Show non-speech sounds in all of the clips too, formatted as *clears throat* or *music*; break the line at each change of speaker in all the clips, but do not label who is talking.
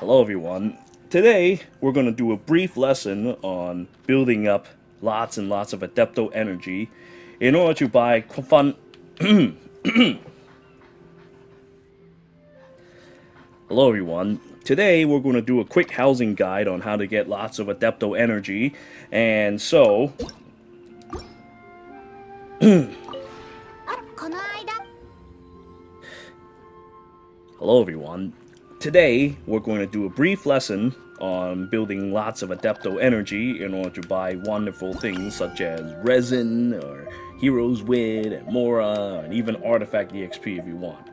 Hello everyone. Today we're going to do a brief lesson on building up lots and lots of Adeptal energy in order to buy fun... *clears throat* Hello everyone. Today we're going to do a quick housing guide on how to get lots of Adeptal energy and so... *clears throat* Hello everyone. Today, we're going to do a brief lesson on building lots of Adeptal energy in order to buy wonderful things such as resin, or Hero's Wit, and Mora, and even Artifact EXP if you want.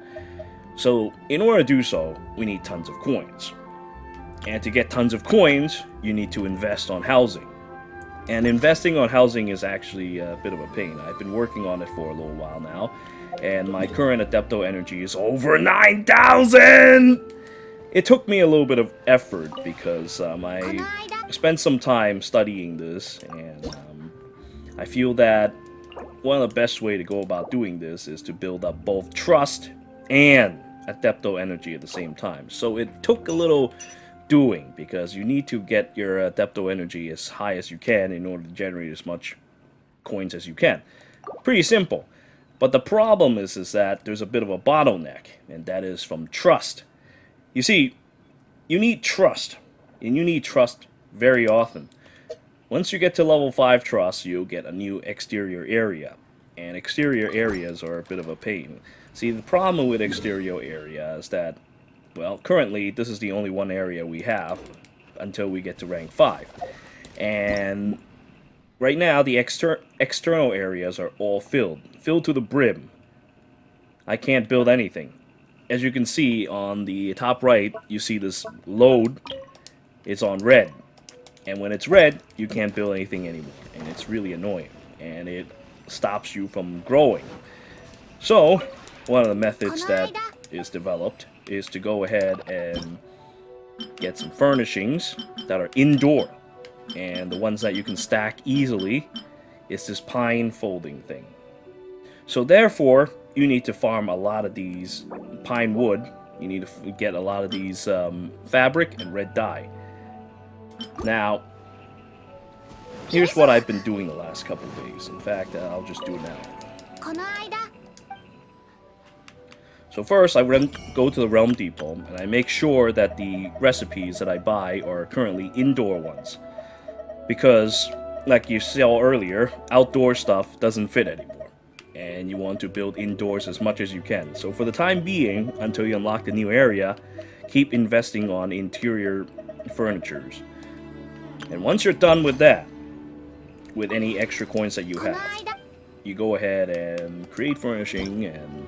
So, in order to do so, we need tons of coins. And to get tons of coins, you need to invest on housing. And investing on housing is actually a bit of a pain. I've been working on it for a little while now, and my current Adeptal energy is over 9,000! It took me a little bit of effort because um, I spent some time studying this, and um, I feel that one of the best way to go about doing this is to build up both trust and Adeptal energy at the same time. So it took a little doing because you need to get your Adeptal energy as high as you can in order to generate as much coins as you can. Pretty simple. But the problem is, is that there's a bit of a bottleneck, and that is from trust. You see, you need trust, and you need trust very often. Once you get to level 5 trust, you'll get a new exterior area, and exterior areas are a bit of a pain. See, the problem with exterior area is that, well, currently this is the only one area we have until we get to rank 5. And right now, the exter external areas are all filled, filled to the brim. I can't build anything as you can see on the top right, you see this load. It's on red. And when it's red, you can't build anything anymore. And it's really annoying. And it stops you from growing. So, one of the methods that is developed is to go ahead and get some furnishings that are indoor. And the ones that you can stack easily is this pine folding thing. So therefore, you need to farm a lot of these pine wood. You need to get a lot of these um, fabric and red dye. Now, here's what I've been doing the last couple days. In fact, uh, I'll just do it now. So first, I go to the Realm Depot, and I make sure that the recipes that I buy are currently indoor ones. Because, like you saw earlier, outdoor stuff doesn't fit anymore and you want to build indoors as much as you can. So for the time being, until you unlock the new area, keep investing on interior furnitures. And once you're done with that, with any extra coins that you have, you go ahead and create furnishing and,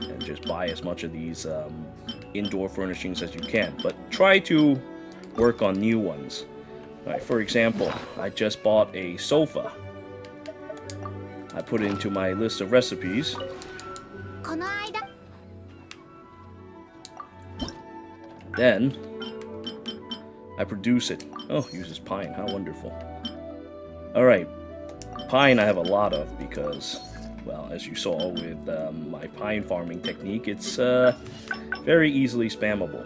and just buy as much of these um, indoor furnishings as you can. But try to work on new ones. For example, I just bought a sofa I put it into my list of recipes. Then, I produce it. Oh, uses pine. How wonderful. Alright. Pine I have a lot of because, well, as you saw with um, my pine farming technique, it's uh, very easily spammable.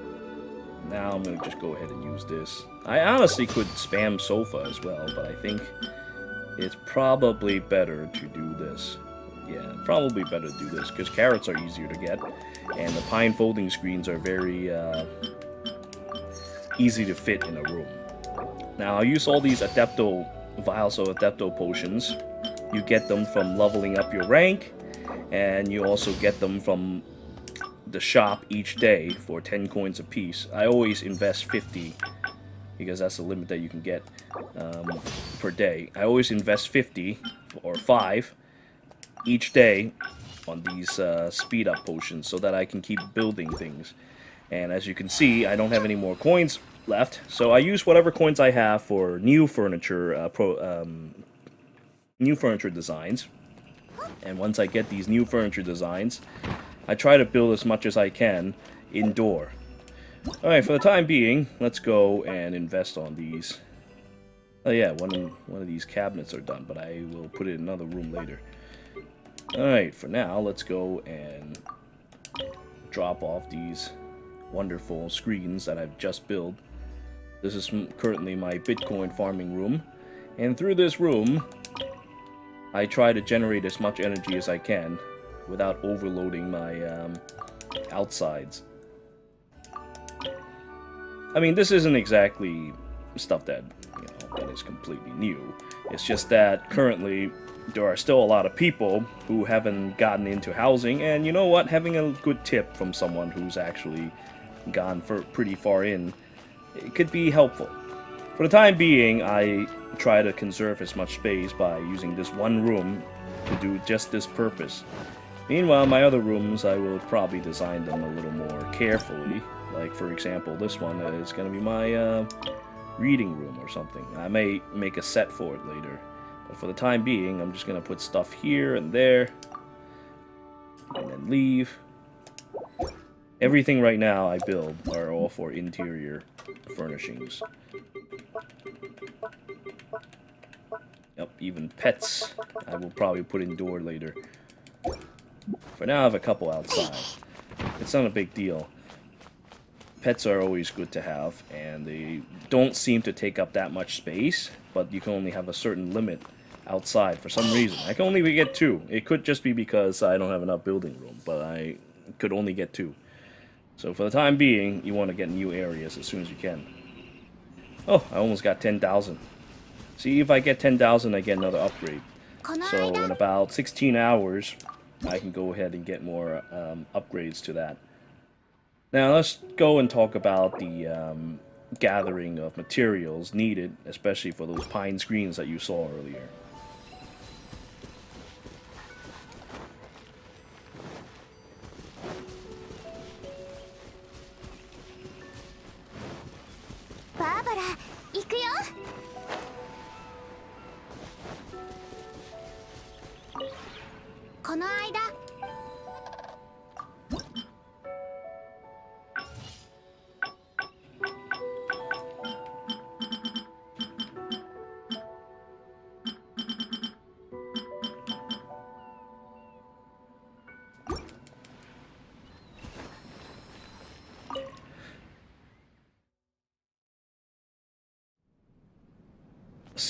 Now I'm going to just go ahead and use this. I honestly could spam sofa as well, but I think it's probably better to do this. Yeah, probably better to do this, because carrots are easier to get, and the pine folding screens are very uh, easy to fit in a room. Now, I use all these Adepto vials of Adepto potions. You get them from leveling up your rank, and you also get them from the shop each day for 10 coins apiece. I always invest 50 because that's the limit that you can get um, per day. I always invest 50 or 5 each day on these uh, speed up potions so that I can keep building things. And as you can see, I don't have any more coins left, so I use whatever coins I have for new furniture, uh, pro, um, new furniture designs. And once I get these new furniture designs, I try to build as much as I can indoor. Alright, for the time being, let's go and invest on these. Oh yeah, one, one of these cabinets are done, but I will put it in another room later. Alright, for now, let's go and drop off these wonderful screens that I've just built. This is currently my Bitcoin farming room. And through this room, I try to generate as much energy as I can without overloading my um, outsides. I mean, this isn't exactly stuff that, you know, that is completely new. It's just that currently there are still a lot of people who haven't gotten into housing, and you know what? Having a good tip from someone who's actually gone for pretty far in, it could be helpful. For the time being, I try to conserve as much space by using this one room to do just this purpose. Meanwhile, my other rooms, I will probably design them a little more carefully. Like, for example, this one is going to be my uh, reading room or something. I may make a set for it later. But for the time being, I'm just going to put stuff here and there. And then leave. Everything right now I build are all for interior furnishings. Yep, even pets I will probably put indoor later. For now I have a couple outside. It's not a big deal. Pets are always good to have, and they don't seem to take up that much space, but you can only have a certain limit outside for some reason. I can only get two. It could just be because I don't have enough building room, but I could only get two. So for the time being, you want to get new areas as soon as you can. Oh, I almost got 10,000. See, if I get 10,000, I get another upgrade. So in about 16 hours, I can go ahead and get more um, upgrades to that. Now let's go and talk about the um, gathering of materials needed, especially for those pine screens that you saw earlier.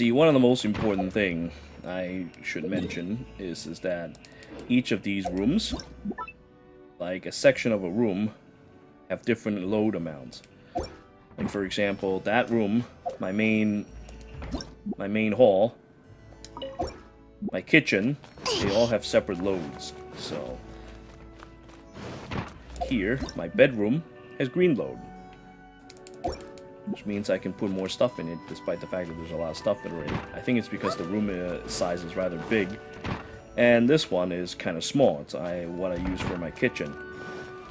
See, one of the most important thing I should mention is, is that each of these rooms, like a section of a room, have different load amounts. Like for example, that room, my main, my main hall, my kitchen, they all have separate loads. So here, my bedroom has green load which means I can put more stuff in it, despite the fact that there's a lot of stuff in it. I think it's because the room uh, size is rather big, and this one is kind of small. It's I, what I use for my kitchen.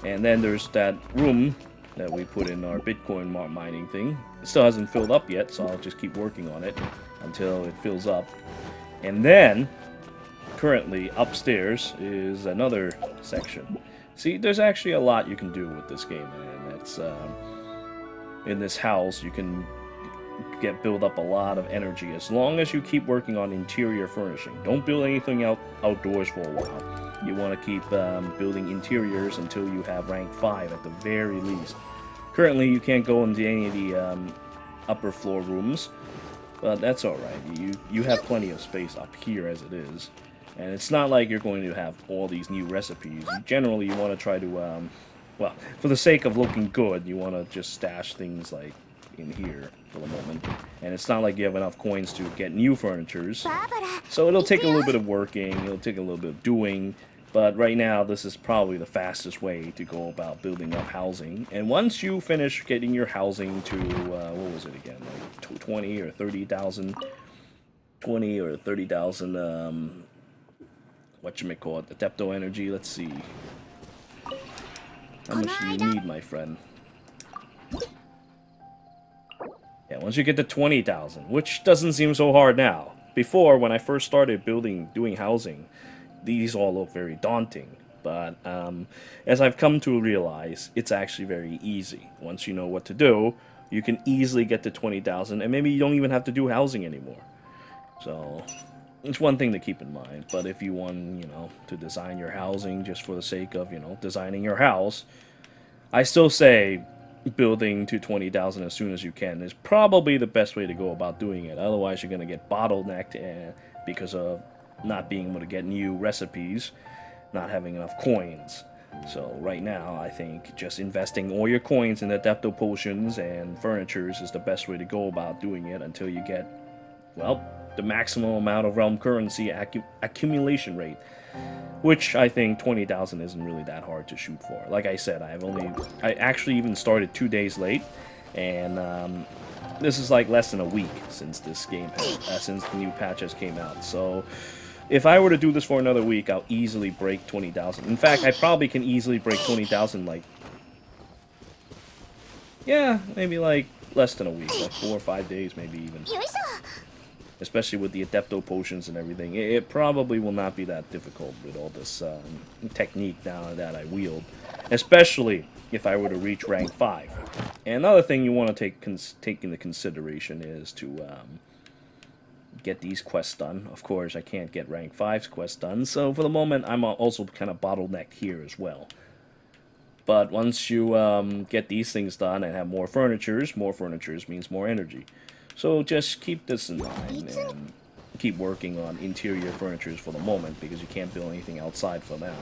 And then there's that room that we put in our Bitcoin mining thing. It still hasn't filled up yet, so I'll just keep working on it until it fills up. And then, currently, upstairs is another section. See, there's actually a lot you can do with this game, and it's... in this house, you can get build up a lot of energy as long as you keep working on interior furnishing. Don't build anything out outdoors for a while. You want to keep um, building interiors until you have rank 5 at the very least. Currently, you can't go into any of the um, upper floor rooms, but that's alright. You, you have plenty of space up here as it is. And it's not like you're going to have all these new recipes. Generally, you want to try to um, well, for the sake of looking good, you want to just stash things like in here for the moment. And it's not like you have enough coins to get new furnitures. So it'll take a little bit of working, it'll take a little bit of doing, but right now this is probably the fastest way to go about building up housing. And once you finish getting your housing to, uh, what was it again, like 20 or 30,000, 20 or 30,000, um, what you may call it, Adeptal energy, let's see. How much do you need, my friend? Yeah, once you get to 20,000, which doesn't seem so hard now. Before, when I first started building, doing housing, these all look very daunting. But um, as I've come to realize, it's actually very easy. Once you know what to do, you can easily get to 20,000, and maybe you don't even have to do housing anymore. So, it's one thing to keep in mind, but if you want, you know, to design your housing just for the sake of, you know, designing your house, I still say building to 20,000 as soon as you can is probably the best way to go about doing it. Otherwise, you're going to get bottlenecked uh, because of not being able to get new recipes, not having enough coins. So right now, I think just investing all your coins in the Adepto potions and furnitures is the best way to go about doing it until you get, well, the maximum amount of realm currency accu accumulation rate. Which I think 20,000 isn't really that hard to shoot for. Like I said, I've only, I actually even started two days late, and um, this is like less than a week since this game, has, uh, since the new patches came out. So if I were to do this for another week, I'll easily break 20,000. In fact, I probably can easily break 20,000 like... Yeah, maybe like less than a week, like four or five days maybe even. Especially with the Adepto potions and everything. It, it probably will not be that difficult with all this um, technique now that I wield. Especially if I were to reach rank 5. And another thing you want to take, take into consideration is to... Um, get these quests done. Of course, I can't get rank 5's quests done, so for the moment, I'm also kind of bottlenecked here as well. But once you um, get these things done and have more furnitures, more furnitures means more energy. So just keep this in mind and keep working on interior furnitures for the moment because you can't build anything outside for now.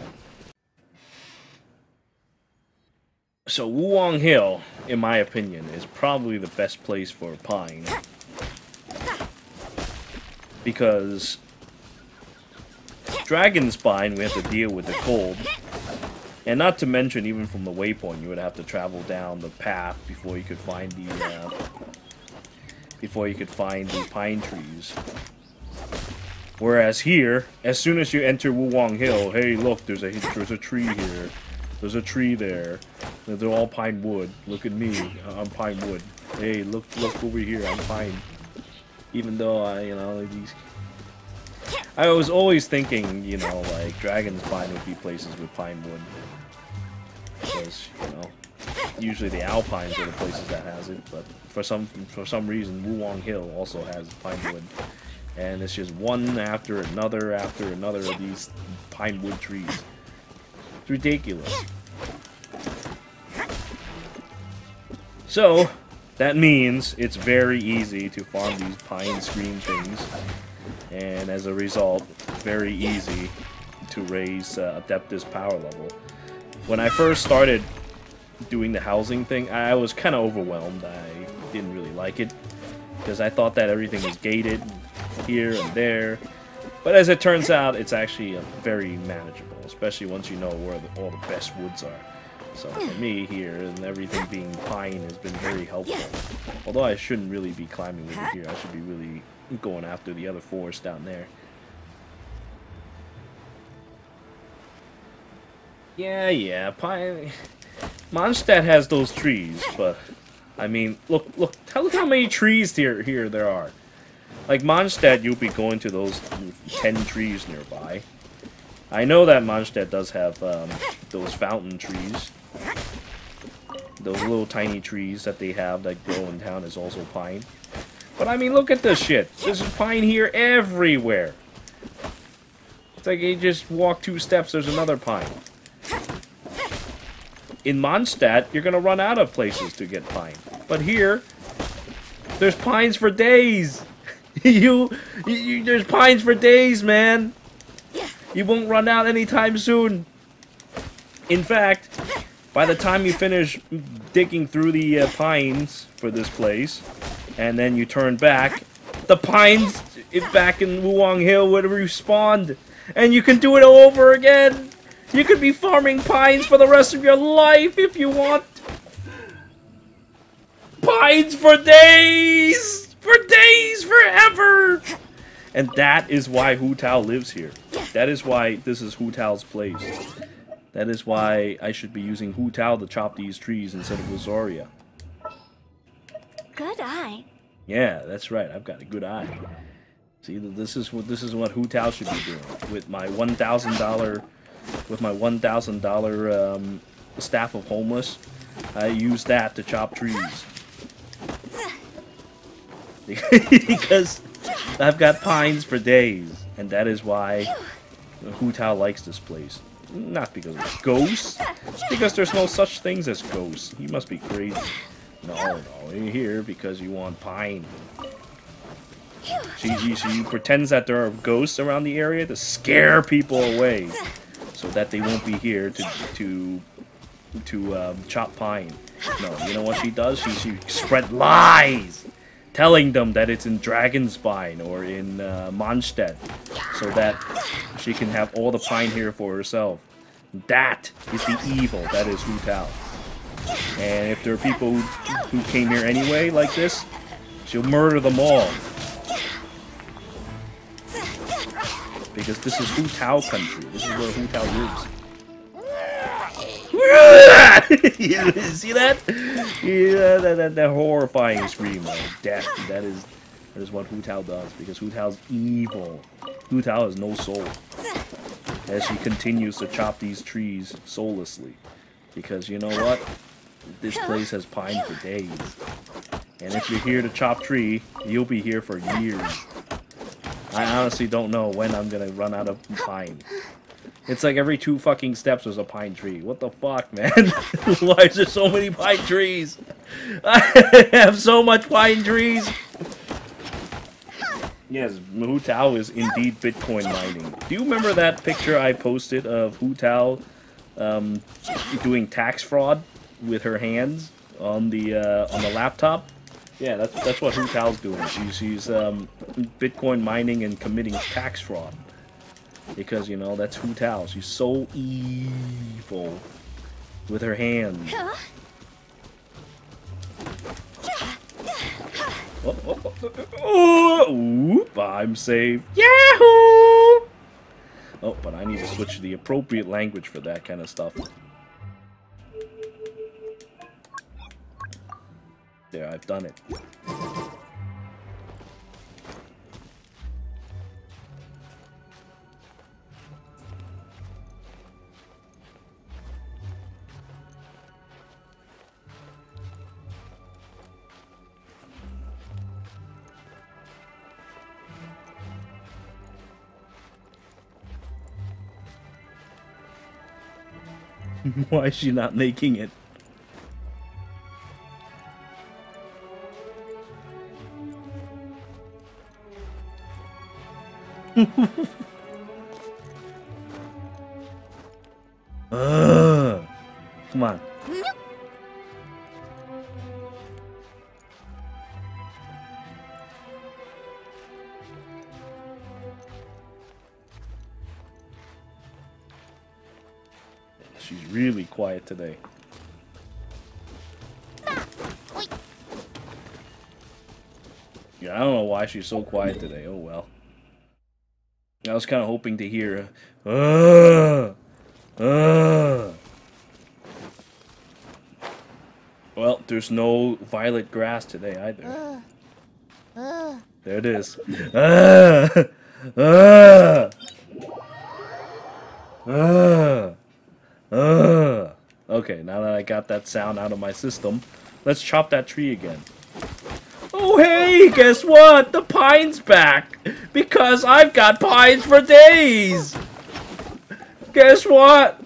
So Wuwang Hill, in my opinion, is probably the best place for Pine because Dragonspine, we have to deal with the cold. And not to mention, even from the waypoint, you would have to travel down the path before you could find the, uh, before you could find the pine trees. Whereas here, as soon as you enter Wuwang Hill, hey, look, there's a there's a tree here. There's a tree there. They're all pine wood. Look at me, uh, I'm pine wood. Hey, look look over here, I'm pine even though I, you know, like these. I was always thinking, you know, like Dragon's Pine would be places with pine wood, because you know, usually the Alpines are the places that has it, but for some for some reason, Wuwang Hill also has pine wood, and it's just one after another after another of these pine wood trees. It's ridiculous. So, that means it's very easy to farm these pine screen things, and as a result, very easy to raise uh, Adeptus power level. When I first started doing the housing thing, I was kind of overwhelmed. I didn't really like it, because I thought that everything was gated here and there. But as it turns out, it's actually uh, very manageable, especially once you know where the, all the best woods are. So for me here, and everything being pine has been very helpful. Although I shouldn't really be climbing over here, I should be really going after the other forest down there. Yeah, yeah, pine... Mondstadt has those trees, but... I mean, look, look, look how many trees here, here there are. Like, Mondstadt, you'll be going to those 10 trees nearby. I know that Mondstadt does have um, those fountain trees, those little tiny trees that they have that grow in town is also pine. But I mean, look at this shit. There's pine here everywhere. It's like you just walk two steps, there's another pine. In Mondstadt, you're gonna run out of places to get pine. But here, there's pines for days. *laughs* you, you, there's pines for days, man. You won't run out anytime soon. In fact, by the time you finish digging through the uh, pines for this place, and then you turn back, the pines back in Wuwang Hill would have respawned, and you can do it all over again. You could be farming pines for the rest of your life if you want. Pines for days! For days, forever! And that is why Hu Tao lives here. That is why this is Hu Tao's place. That is why I should be using Hu Tao to chop these trees instead of Lazoria.
Good eye.
Yeah, that's right. I've got a good eye. See, this is what this is what Hu Tao should be doing with my one thousand dollar, with my one thousand dollar um, staff of homeless. I use that to chop trees *laughs* because I've got pines for days, and that is why Hu Tao likes this place. Not because of ghosts. Because there's no such things as ghosts. You must be crazy. No, no, you're here because you want pine. She, she, she pretends that there are ghosts around the area to scare people away. So that they won't be here to, to, to um, chop pine. No, you know what she does? She, she spread lies! Telling them that it's in Dragonspine or in uh, Mondstadt. So that she can have all the pine here for herself. That is the evil that is Hu Tao. And if there are people who, who came here anyway like this, she'll murder them all. Because this is Hu Tao country. This is where Hu Tao lives. *laughs* See that? Yeah, that, that, that horrifying scream of death. That is that is what Hu Tao does. Because Hu Tao's evil. Hu Tao has no soul. As she continues to chop these trees soullessly. Because you know what? This place has pine for days. And if you're here to chop tree, you'll be here for years. I honestly don't know when I'm gonna run out of pine. It's like every two fucking steps there's a pine tree. What the fuck, *laughs* man? Why is there so many pine trees? *laughs* I have so much pine trees. Yes, Hu Tao is indeed Bitcoin mining. Do you remember that picture I posted of Hu Tao um, doing tax fraud with her hands on the uh, on the laptop? Yeah, that's that's what Hu Tao's doing. She's she's um, Bitcoin mining and committing tax fraud because you know that's Hu Tao. She's so evil with her hands. Oh, oh, oh, oh, Oop, I'm safe. Yahoo! Oh, but I need to switch to the appropriate language for that kind of stuff. There, I've done it. *laughs* Why is she not making it? Uh, *laughs* come on. She's really quiet today. Yeah, I don't know why she's so quiet today. Oh well. I was kind of hoping to hear, uh, uh. Well, there's no violet grass today either. There it is. Uh, uh, uh. Uh, okay, now that I got that sound out of my system, let's chop that tree again. Oh hey, guess what? The pine's back! Because I've got pines for days! Guess what?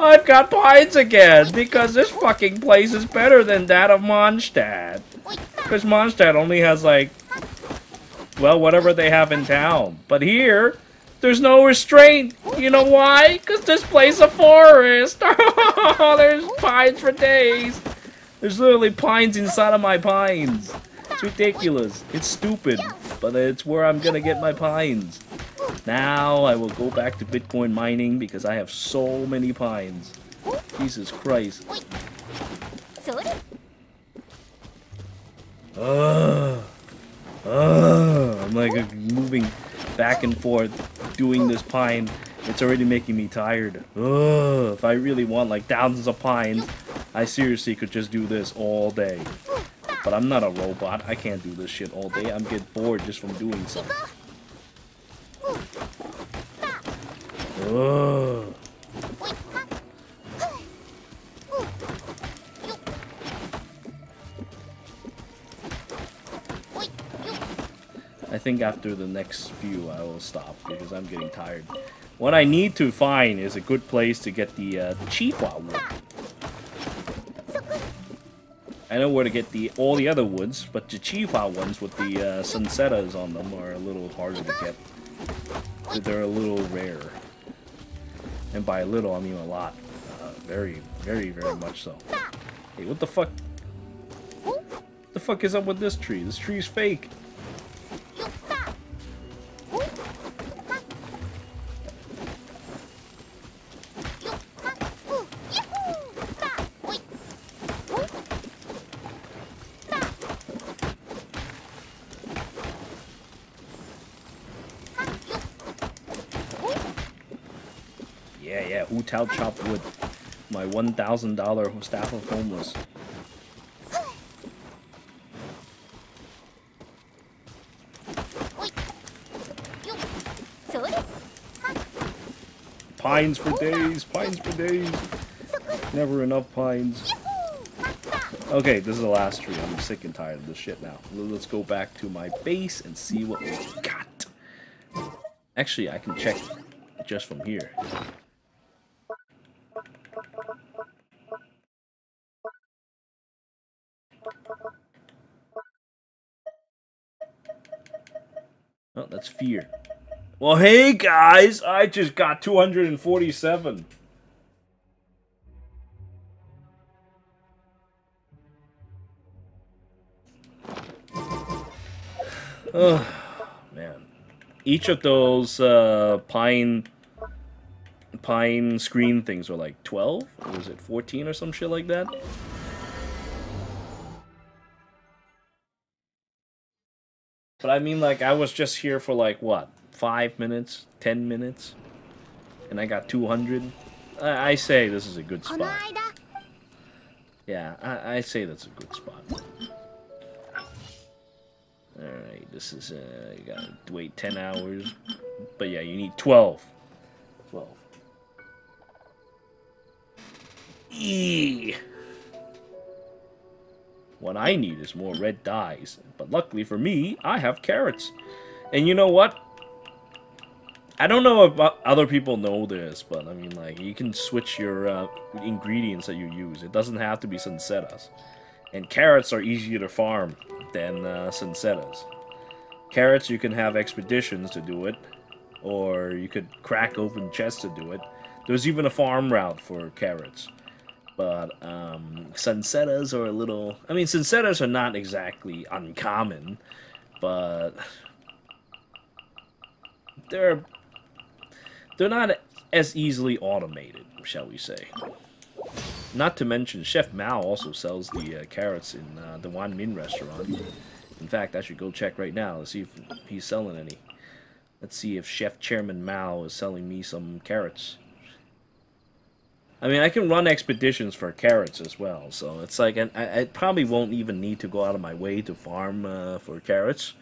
I've got pines again! Because this fucking place is better than that of Mondstadt. Because Mondstadt only has like, well, whatever they have in town. But here, there's no restraint. You know why? Because this place is a forest. *laughs* There's pines for days. There's literally pines inside of my pines. It's ridiculous. It's stupid. But it's where I'm to get my pines. Now I will go back to Bitcoin mining because I have so many pines. Jesus Christ. Ugh. Ugh. I'm like moving back and forth doing this pine. It's already making me tired. Ugh, if I really want like thousands of pines, I seriously could just do this all day. But I'm not a robot. I can't do this shit all day. I'm getting bored just from doing something. I think after the next few I will stop because I'm getting tired. What I need to find is a good place to get the, uh, the I know where to get the all the other woods, but the Chihuahua ones with the uh, on them are a little harder to get. They're a little rare. And by a little, I mean a lot. Uh, very, very, very much so. Hey, what the fuck? What the fuck is up with this tree? This tree's fake. Yeah, Chop Wood. My $1,000 staff of homeless. Pines for days, pines for days. Never enough pines. Okay, this is the last tree. I'm sick and tired of this shit now. Let's go back to my base and see what we got. Actually, I can check just from here. Oh, that's fear. Well, hey guys, I just got 247. Oh, man. Each of those uh, pine pine screen things were like 12? Or was it 14 or some shit like that? But I mean, like, I was just here for like, what? Five minutes? Ten minutes? And I got 200? I, I say this is a good spot. Yeah, I, I say that's a good spot. Alright, this is, uh, you gotta wait 10 hours. But yeah, you need 12. 12. Eee. What I need is more red dyes. But luckily for me, I have carrots. And you know what? I don't know if other people know this, but I mean, like, you can switch your uh, ingredients that you use. It doesn't have to be sunsettias. And carrots are easier to farm than uh. Carrots, you can have expeditions to do it, or you could crack open chests to do it. There's even a farm route for carrots. But um, sunsettias are a little... I mean, sunsettias are not exactly uncommon, but they're they're not as easily automated, shall we say. Not to mention, Chef Mao also sells the uh, carrots in uh, the Wan Min restaurant. In fact, I should go check right now to see if he's selling any. Let's see if Chef Chairman Mao is selling me some carrots. I mean, I can run expeditions for carrots as well, so it's like, I, I probably won't even need to go out of my way to farm uh, for carrots,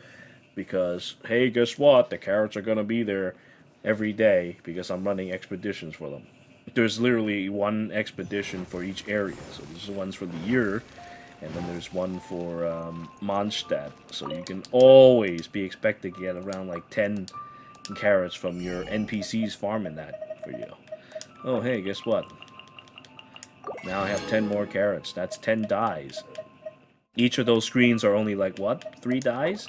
because, hey, guess what? The carrots are going to be there every day, because I'm running expeditions for them. There's literally one expedition for each area, so there's ones for the year, and then there's one for um, Mondstadt, so you can always be expected to get around like 10 carrots from your NPCs farming that for you. Oh, hey, guess what? Now I have 10 more carrots. That's 10 dies. Each of those screens are only like, what? Three dies?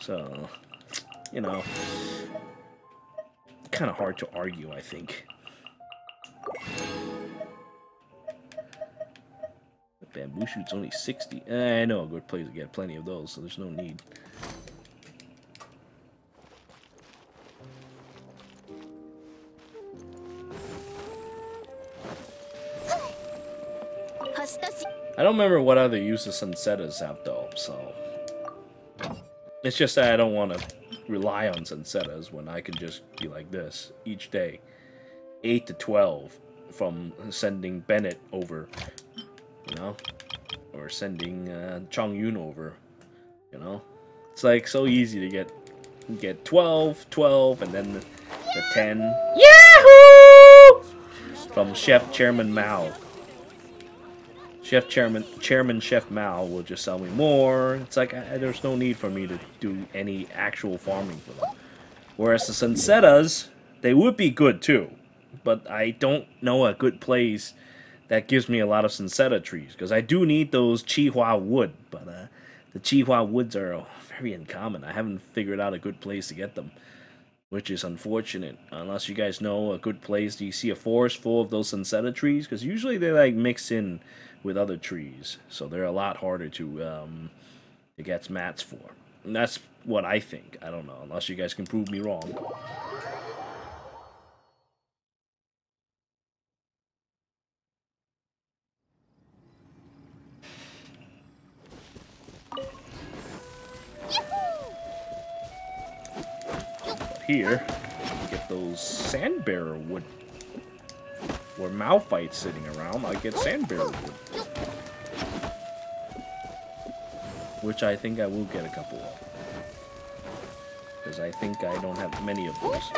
So, you know, kind of hard to argue, I think. Bamboo shoot's only 60. Eh, I know a good place to get plenty of those, so there's no need. Don't remember what other uses sunsettias have though, so... It's just that I don't want to rely on sunsettias when I can just be like this each day. 8 to 12 from sending Bennett over, you know? Or sending uh, Chong Yun over, you know? It's like so easy to get get 12, 12, and then the, the 10. Yahoo! From Chef Chairman Mao. Chef Chairman Chairman Chef Mao will just sell me more. It's like I, there's no need for me to do any actual farming for them. Whereas the Sunsettias, They would be good too, but I don't know a good place that gives me a lot of Cincta trees because I do need those Qihua wood, but uh, the Qihua woods are very uncommon. I haven't figured out a good place to get them, which is unfortunate. Unless you guys know a good place, do you see a forest full of those Cincta trees? Because usually they like mix in with other trees, so they're a lot harder to um, to get mats for. And that's what I think. I don't know, unless you guys can prove me wrong. Here, get those sandbearer wood. Where Malphite's sitting around, I get sandbearer wood. Which I think I will get a couple of. Because I think I don't have many of those.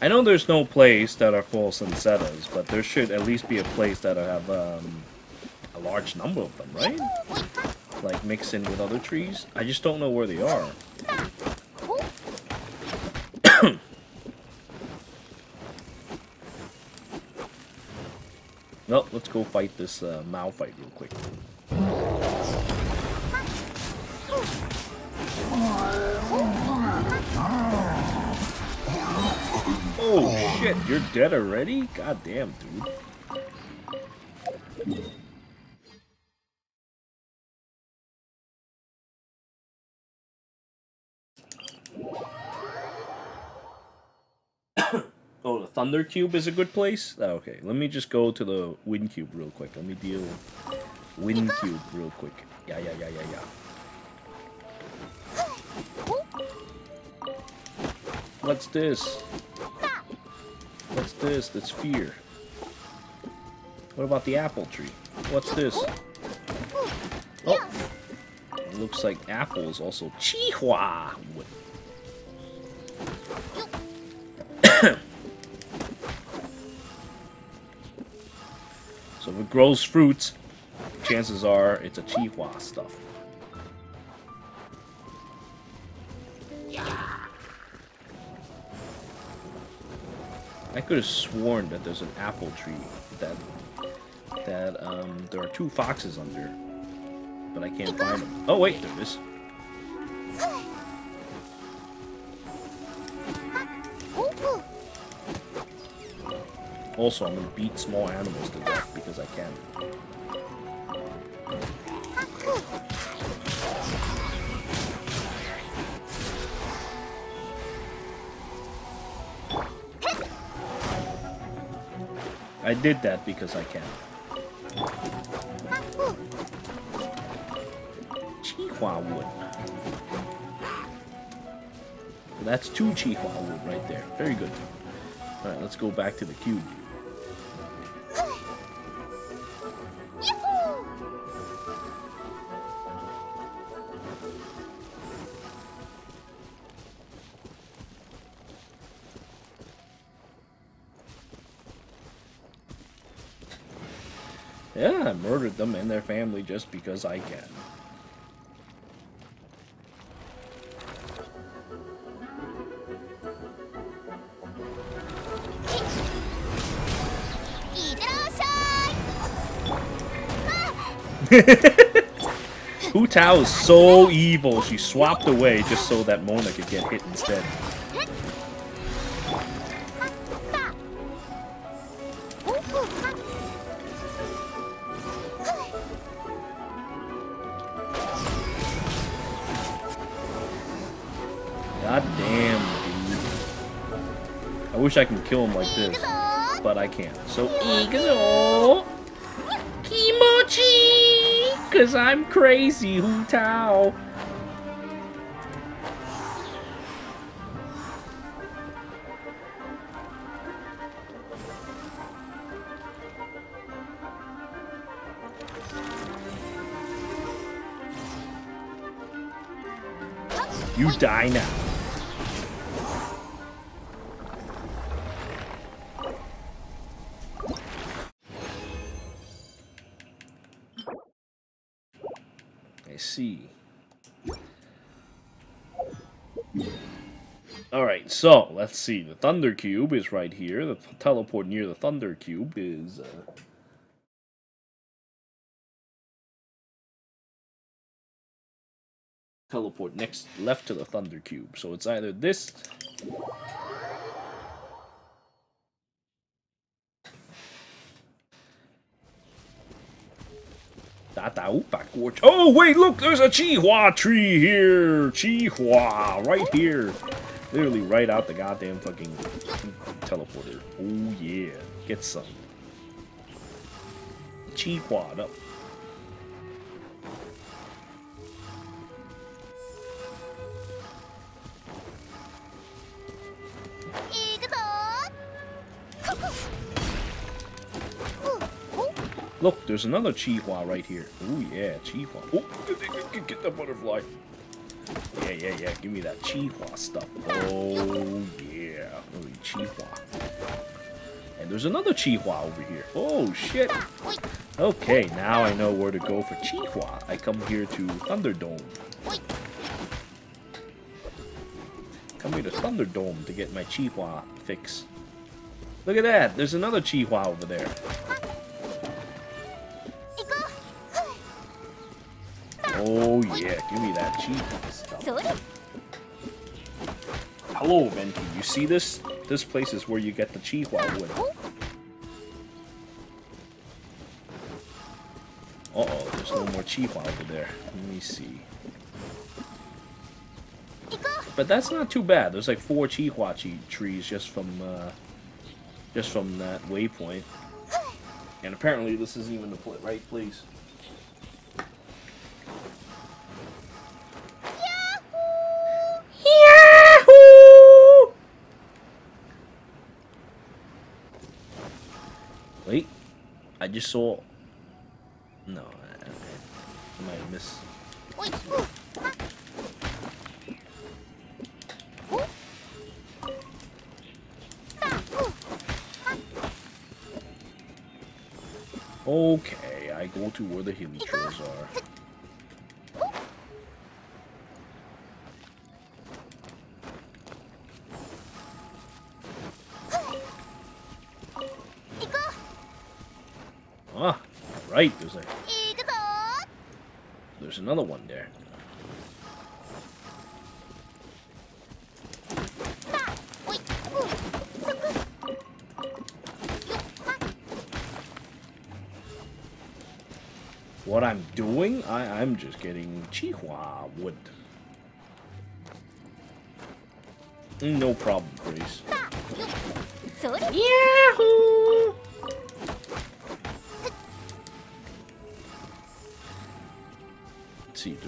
I know there's no place that are full Cinctas, but there should at least be a place that have um, a large number of them, right? Like mixed in with other trees. I just don't know where they are. *coughs* well, let's go fight this uh, Malphite real quick. Shit, you're dead already? God damn, dude. *coughs* oh, the Thunder Cube is a good place? Oh, okay, let me just go to the Wind Cube real quick. Let me deal Wind Cube real quick. Yeah, yeah, yeah, yeah, yeah. What's this? What's this? That's fear. What about the apple tree? What's this? Oh! It looks like apple is also Qihua *coughs* so if it grows fruits, chances are it's a Qihua stuff. I could have sworn that there's an apple tree that that um, there are two foxes under, but I can't find them. Oh wait, there is. Also, I'm gonna beat small animals to death because I can. I did that because I can. Qihua wood. that's two Qihua wood right there. Very good. Alright, let's go back to the cube. Them and their family just because I can. *laughs* Hu Tao is so evil, she swapped away just so that Mona could get hit instead. God damn, dude. I wish I could kill him like this, but I can't. So, Egazo! Kimochi! Cause I'm crazy, Hu Tao! You die now. Let's see. The Thunder Cube is right here. The teleport near the Thunder Cube is... Uh, teleport next left to the Thunder Cube. So it's either this. Oh, wait, look, there's a Chihuahua tree here. Chihuahua, right here. Literally right out the goddamn fucking teleporter. Oh, yeah. Get some. Chihua up. Look, there's another Chihua right here. Oh yeah, Chihua. Oh, get the butterfly. Yeah, yeah, yeah. Give me that Chihuahua stuff. Oh yeah, really Chihuahua. And there's another Chihuahua over here. Oh shit. Okay, now I know where to go for Chihuahua. I come here to Thunderdome. Come here to Thunderdome to get my Chihuahua fix. Look at that. There's another Chihuahua over there. Yeah, give me that stuff. Hello, Venti. You see this? This place is where you get the Chihua wood. Uh-oh, there's no more Chihua over there. Let me see. But that's not too bad. There's like four Chihua trees just from, uh, just from that waypoint. *sighs* And apparently this isn't even the right place. Just saw... No, I, might missed... Okay, I go to where the hilichurls are. Right, there's a... There's another one there. What I'm doing? I, I'm just getting chihuahua wood. No problem, Grace. Yahoo!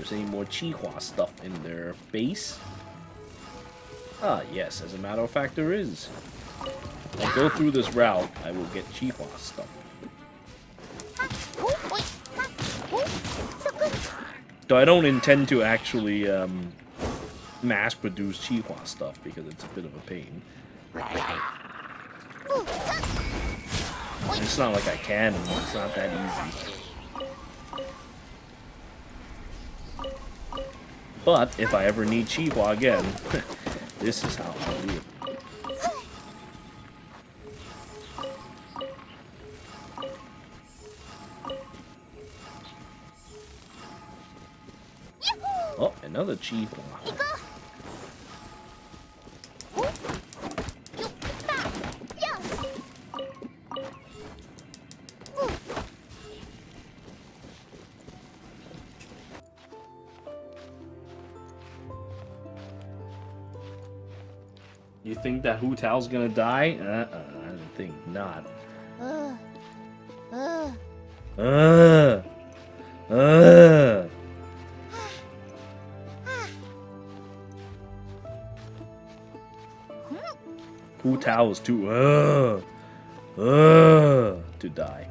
There's any more Chihua stuff in their base. Ah, yes, as a matter of fact, there is. If I go through this route, I will get Chihua stuff. Though I don't intend to actually um, mass-produce Chihua stuff because it's a bit of a pain. It's not like I can, it's not that easy. But if I ever need Chihua again, *laughs* this is how I'll do it. Oh, another Chihua. Think that Hu Tao's gonna die? Uh-uh, I think not. Uh. Uh. Uh. Uh. Hu Tao is too uh, uh, to die.